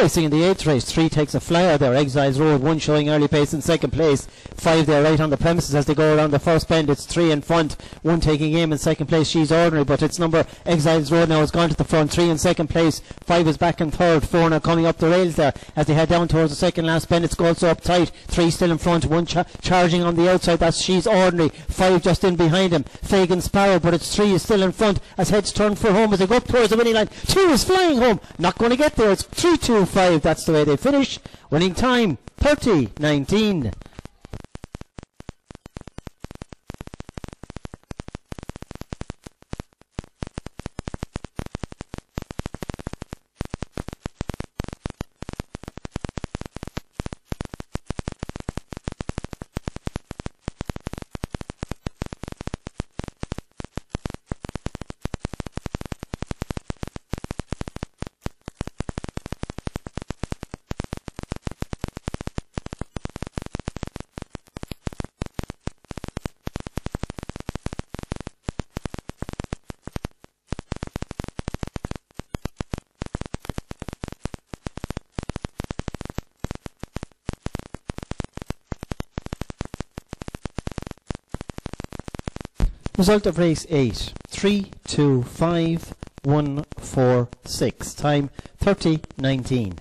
Racing in the eighth race, three takes a flyer there. Exiles Road, one showing early pace in second place. Five there right on the premises as they go around the first bend. It's three in front, one taking aim in second place. She's ordinary, but it's number Exiles Road now has gone to the front. Three in second place, five is back in third, four now coming up the rails there as they head down towards the second last bend. It's also up tight. Three still in front, one cha- charging on the outside. That's She's ordinary. Five just in behind him. Fagans Sparrow, but it's three is still in front as heads turn for home as they go up towards the winning line. Two is flying home. Not going to get there. It's three two five. That's the way they finish. Winning time 30 19. Result of race 8 3 2 5 1 4 6. Time 30 19.